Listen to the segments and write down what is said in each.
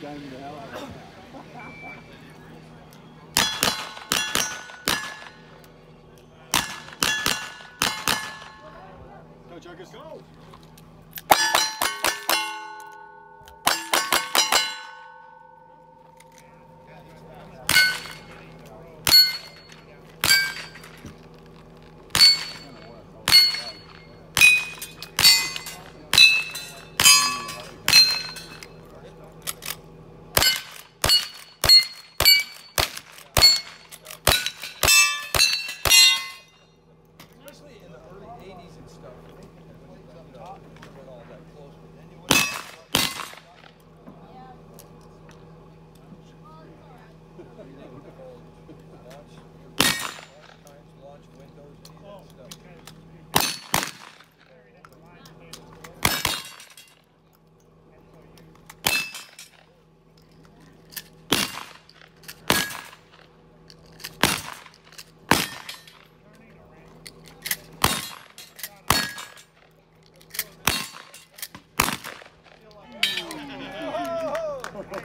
Game the hell out of. Go, Jokers. Go!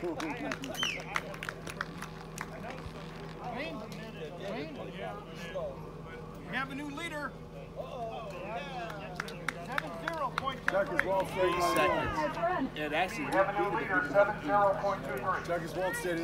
We have a new leader. Seven zero point two Jokers Wild Stadium. Seconds. It actually We have a new leader, seven zero point two three. Jokers Wild Stadium.